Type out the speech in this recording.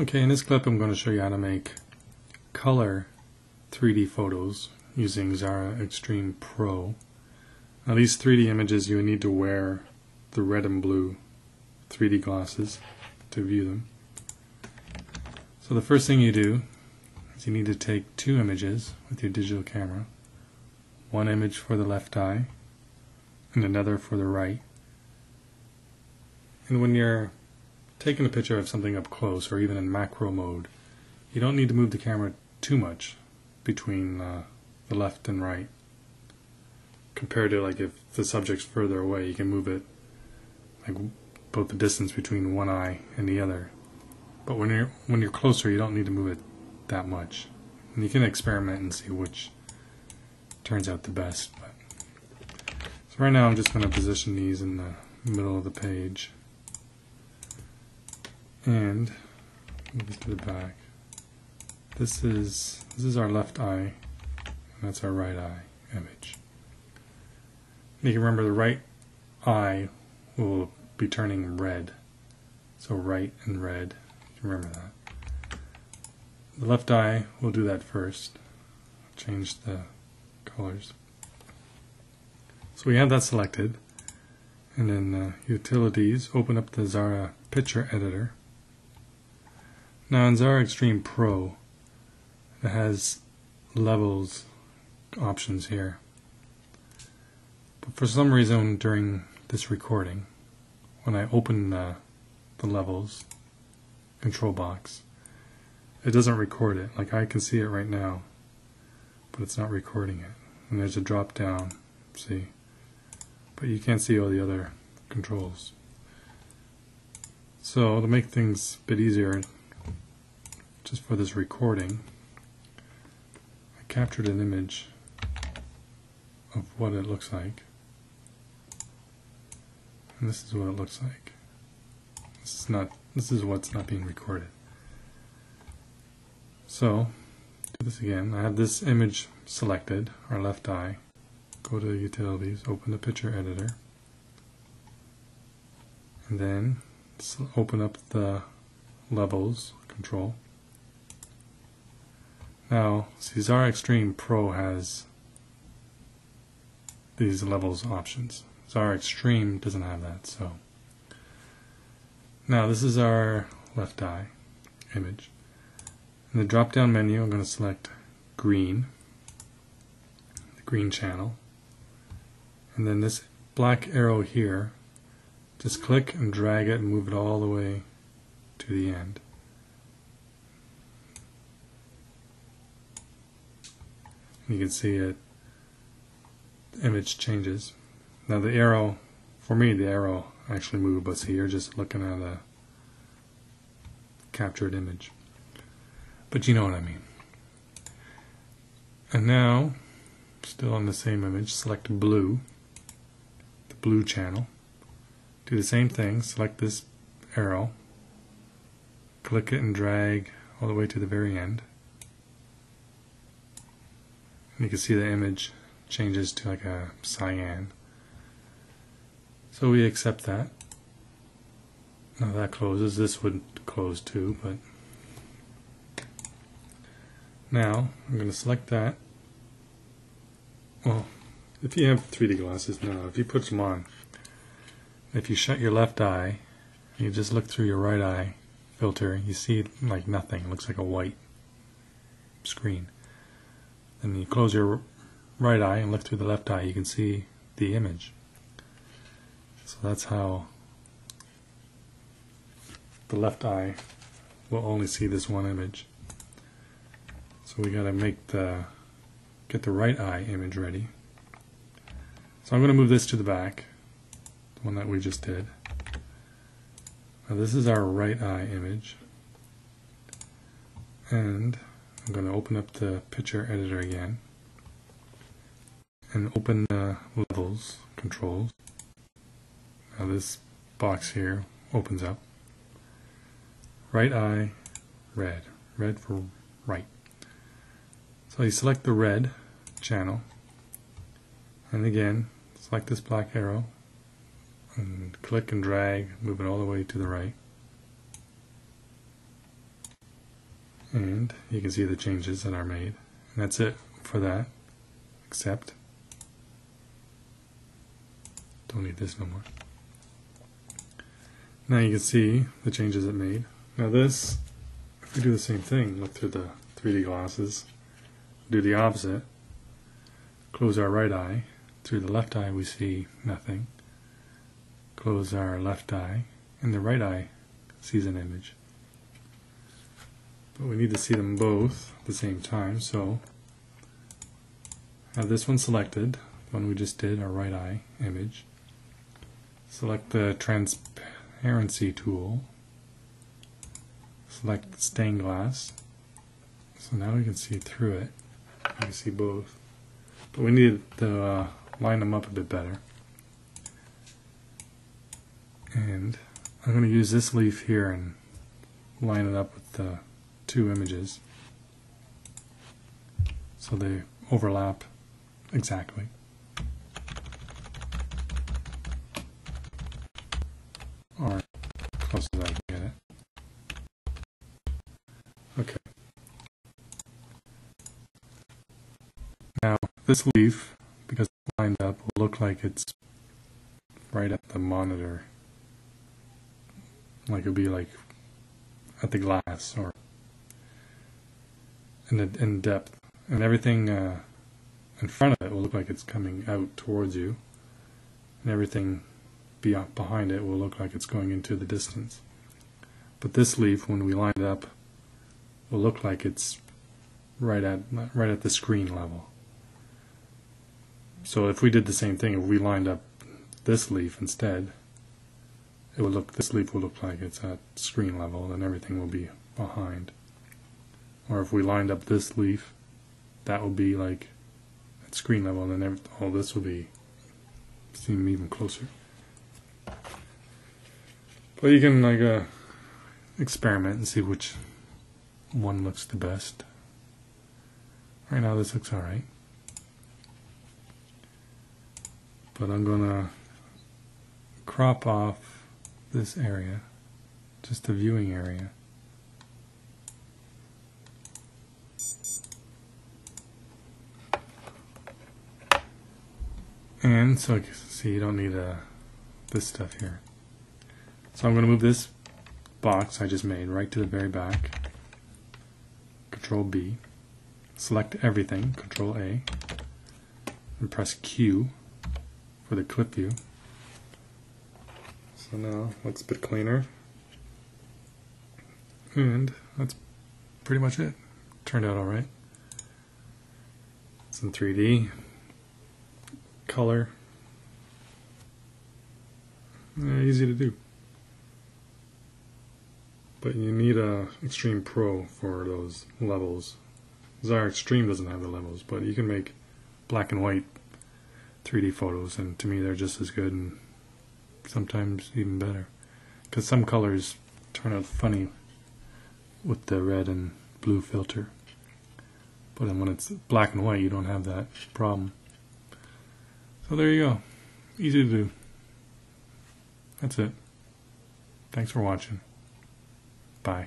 Okay, in this clip I'm going to show you how to make color 3D photos using Xara Xtreme Pro. Now these 3D images you need to wear the red and blue 3D glasses to view them. So the first thing you do is you need to take two images with your digital camera. One image for the left eye and another for the right. And when you're taking a picture of something up close or even in macro mode, you don't need to move the camera too much between uh, the left and right. Compared to like if the subject's further away, you can move it like both the distance between one eye and the other. But when you're when you're closer, you don't need to move it that much. And you can experiment and see which turns out the best. But so right now, I'm just going to position these in the middle of the page and move it to the back. This is this is our left eye, and that's our right eye image. You can remember the right eye will be turning red, so right and red. Remember that. The left eye will do that first. Change the colors. So we have that selected, and then uh, Utilities. Open up the Xara Picture Editor now in Xara Xtreme Pro, it has levels options here. But for some reason during this recording, when I open the, the levels control box, it doesn't record it. Like I can see it right now, but it's not recording it. And there's a drop down, see? But you can't see all the other controls. So to make things a bit easier, just for this recording, I captured an image of what it looks like. And this is what it looks like. This is not this is what's not being recorded. So do this again. I have this image selected, our left eye. Go to the utilities, open the picture editor, and then open up the levels control. Now, Xara Xtreme Pro has these levels options. Xara Xtreme doesn't have that, so. Now, this is our left eye image. In the drop down menu, I'm going to select green, the green channel. And then this black arrow here, just click and drag it and move it all the way to the end. You can see it. Image changes. Now the arrow for me the arrow actually moved but see you're just looking at a captured image. But you know what I mean. And now still on the same image select blue the blue channel. Do the same thing select this arrow click it and drag all the way to the very end you can see the image changes to like a cyan. So we accept that. Now that closes. This would close too, but now I'm going to select that. Well, if you have 3D glasses, no, if you put them on, if you shut your left eye, you just look through your right eye filter, you see like nothing. It looks like a white screen. Then you close your right eye and look through the left eye, you can see the image. So that's how the left eye will only see this one image. So we got to make the get the right eye image ready. So I'm going to move this to the back, the one that we just did. Now this is our right eye image. And I'm going to open up the picture editor again and open the levels controls. Now this box here opens up. Right eye, red. Red for right. So you select the red channel and again select this black arrow and click and drag, move it all the way to the right. And you can see the changes that are made. And that's it for that. Accept. Don't need this no more. Now you can see the changes it made. Now this, if we do the same thing, look through the 3D glasses, do the opposite, close our right eye, through the left eye we see nothing, close our left eye, and the right eye sees an image. But we need to see them both at the same time, so have this one selected, the one we just did, our right eye image. Select the transparency tool. Select stained glass. So now we can see through it. You can see both. But we need to uh, line them up a bit better. And I'm going to use this leaf here and line it up with the two images so they overlap exactly. Or close as I can get it. Okay. Now, this leaf, because it's lined up, will look like it's right at the monitor. Like it would be like at the glass or in, depth. And everything uh, in front of it will look like it's coming out towards you. And everything beyond, behind it will look like it's going into the distance. But this leaf, when we line it up, will look like it's right at right at the screen level. So if we did the same thing, if we lined up this leaf instead, it would look this leaf will look like it's at screen level and everything will be behind. Or if we lined up this leaf, that would be like at screen level and then all this would be seem even closer. But you can like uh, experiment and see which one looks the best. Right now this looks alright. But I'm gonna crop off this area, just the viewing area. And so you see you don't need uh, this stuff here. So I'm going to move this box I just made right to the very back. Control B. Select everything, Control A. And press Q for the clip view. So now looks a bit cleaner. And that's pretty much it. Turned out alright. It's in 3D. Color. Yeah, easy to do. But you need a Xtreme Pro for those levels. Xara Xtreme doesn't have the levels, but you can make black and white 3D photos, and to me they're just as good and sometimes even better. Because some colors turn out funny with the red and blue filter. But then when it's black and white, you don't have that problem. So there you go. Easy to do. That's it. Thanks for watching. Bye.